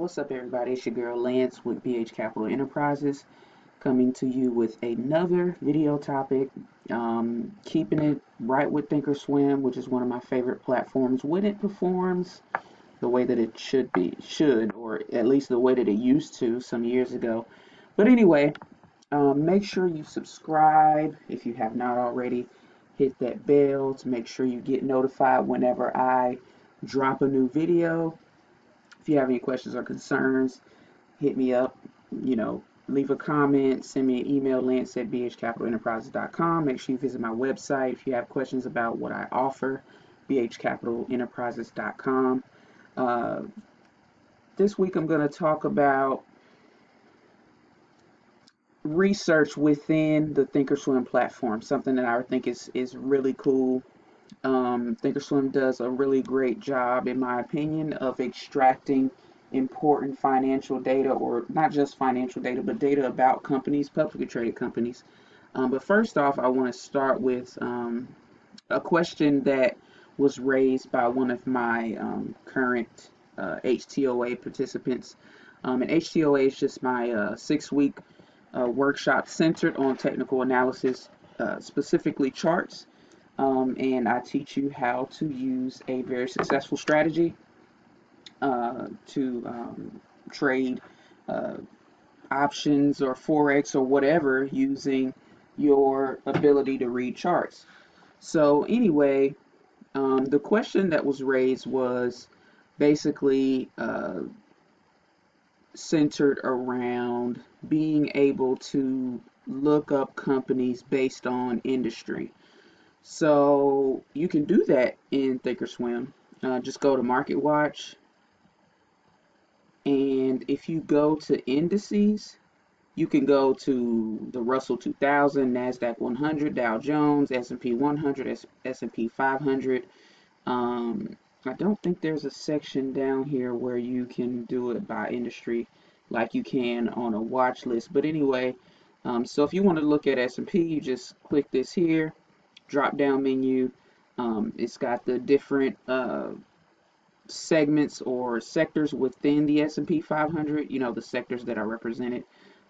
What's up, everybody? It's your girl Lance with BH Capital Enterprises coming to you with another video topic. Um, keeping it right with Thinkorswim, which is one of my favorite platforms when it performs the way that it should be, should, or at least the way that it used to some years ago. But anyway, um, make sure you subscribe if you have not already. Hit that bell to make sure you get notified whenever I drop a new video. If you have any questions or concerns, hit me up. You know, leave a comment, send me an email, lance at bhcapitalenterprises.com. Make sure you visit my website if you have questions about what I offer, bhcapitalenterprises.com. Uh, this week I'm going to talk about research within the Thinkorswim platform, something that I think is, is really cool. Um, Thinkorswim does a really great job, in my opinion, of extracting important financial data, or not just financial data, but data about companies, publicly traded companies. Um, but first off, I want to start with um, a question that was raised by one of my um, current uh, HTOA participants. Um, and HTOA is just my uh, six week uh, workshop centered on technical analysis, uh, specifically charts. Um, and I teach you how to use a very successful strategy uh, to um, trade uh, options or forex or whatever using your ability to read charts. So anyway, um, the question that was raised was basically uh, centered around being able to look up companies based on industry. So you can do that in Thinkorswim. Uh, just go to Market Watch, and if you go to indices, you can go to the Russell 2000, Nasdaq 100, Dow Jones, S&P 100, S&P 500. Um, I don't think there's a section down here where you can do it by industry like you can on a watch list. But anyway, um, so if you want to look at S&P, you just click this here, drop down menu. Um, it's got the different uh, segments or sectors within the S&P 500, you know, the sectors that are represented.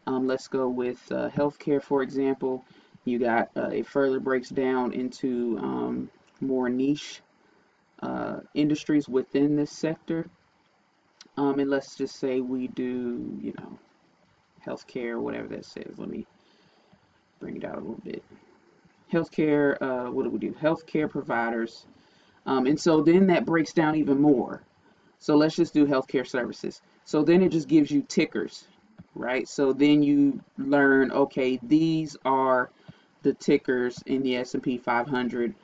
Um, let's go with uh, healthcare, for example. You got uh, it further breaks down into um, more niche uh, industries within this sector. Um, and let's just say we do, you know, healthcare, whatever that says. Let me bring it out a little bit. Healthcare, uh, what do we do? Healthcare providers. Um, and so then that breaks down even more. So let's just do healthcare services. So then it just gives you tickers, right? So then you learn, okay, these are the tickers in the S&P 500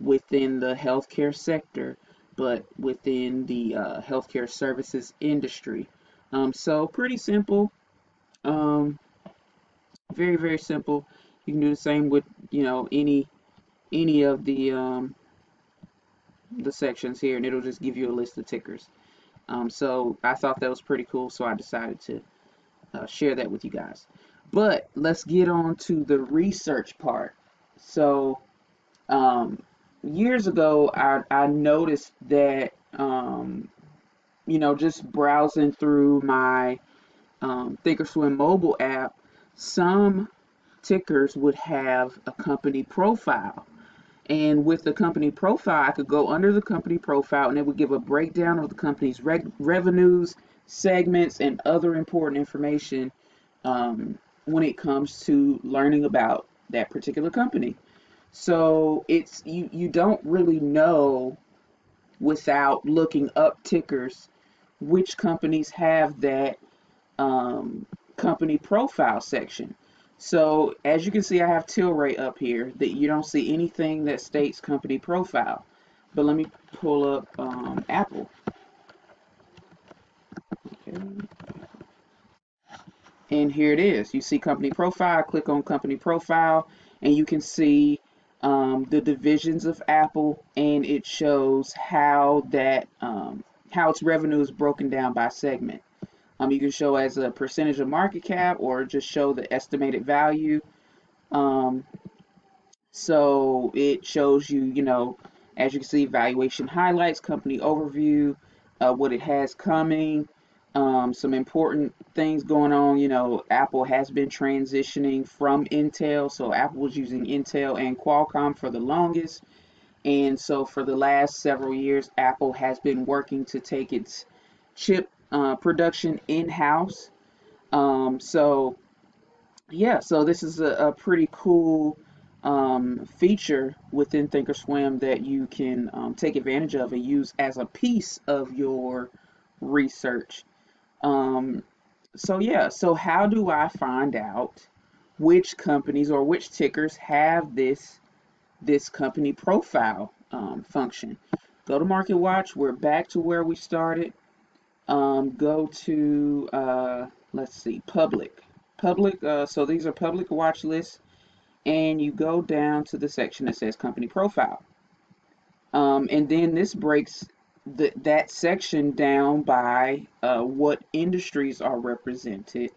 within the healthcare sector, but within the uh, healthcare services industry. Um, so pretty simple. Um, very, very simple. You can do the same with, you know, any any of the um, the sections here and it'll just give you a list of tickers. Um, so I thought that was pretty cool, so I decided to uh, share that with you guys. But let's get on to the research part. So um, years ago, I, I noticed that, um, you know, just browsing through my um, Thinkorswim mobile app, some tickers would have a company profile. And with the company profile, I could go under the company profile and it would give a breakdown of the company's revenues, segments, and other important information um, when it comes to learning about that particular company. So it's you you don't really know without looking up tickers which companies have that um, company profile section. So as you can see, I have Tilray up here that you don't see anything that states company profile. But let me pull up um, Apple. Okay. And here it is. You see company profile. Click on company profile, and you can see um, the divisions of Apple, and it shows how that um, how its revenue is broken down by segment. Um, you can show as a percentage of market cap or just show the estimated value. Um, so it shows you, you know, as you can see, valuation highlights, company overview, uh, what it has coming, Um, some important things going on. You know, Apple has been transitioning from Intel, so Apple was using Intel and Qualcomm for the longest. And so for the last several years, Apple has been working to take its chip uh, production in-house. Um, so yeah, so this is a, a pretty cool um, feature within Thinkorswim that you can um, take advantage of and use as a piece of your research. Um, so yeah, so how do I find out which companies or which tickers have this this company profile um, function? Go to Market Watch. We're back to where we started. Um, go to uh, let's see, public, public. Uh, so these are public watch lists, and you go down to the section that says company profile. Um, and then this breaks the, that section down by uh, what industries are represented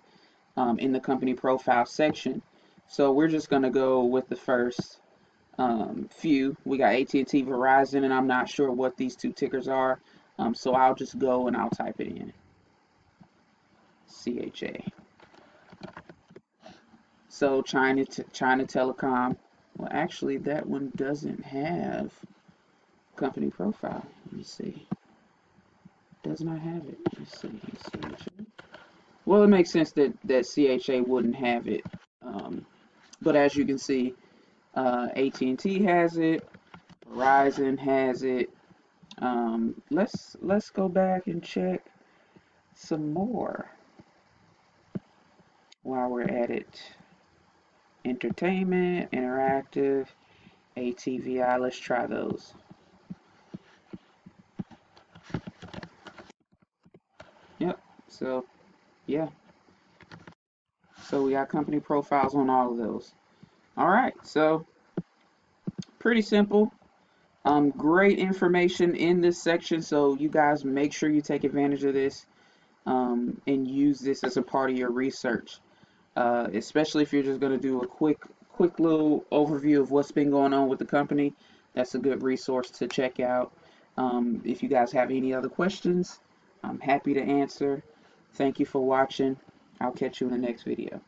um, in the company profile section. So we're just going to go with the first um, few. We got AT&T, Verizon, and I'm not sure what these two tickers are. Um, so I'll just go and I'll type it in. CHA. So China, China Telecom. Well, actually, that one doesn't have company profile. Let me see. Does not have it. Let's see. CHA. Well, it makes sense that, that CHA wouldn't have it. Um, but as you can see, uh, AT&T has it. Verizon has it. Um, let's let's go back and check some more while we're at it. Entertainment, interactive, ATVI. Let's try those. Yep. So, yeah. So we got company profiles on all of those. All right. So, pretty simple. Um, great information in this section. So you guys make sure you take advantage of this um, and use this as a part of your research. Uh, especially if you're just going to do a quick, quick little overview of what's been going on with the company. That's a good resource to check out. Um, if you guys have any other questions, I'm happy to answer. Thank you for watching. I'll catch you in the next video.